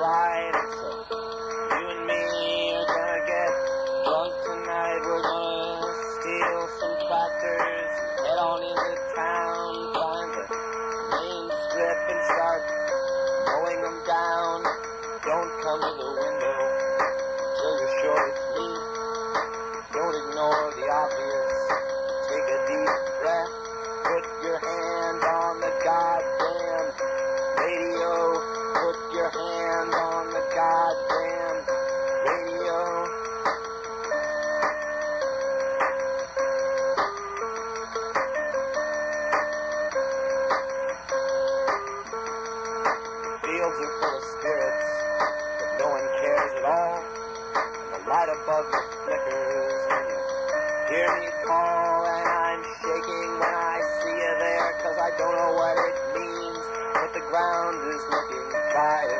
right, exhale. You and me are gonna get drunk tonight. We're gonna steal some tractors, head on into town, find the main strip and start mowing them down. Don't come to the window. Are full of spirits, but no one cares at all. And the light above you flickers when you hear me call, and I'm shaking when I see you there, cause I don't know what it means, but the ground is looking and right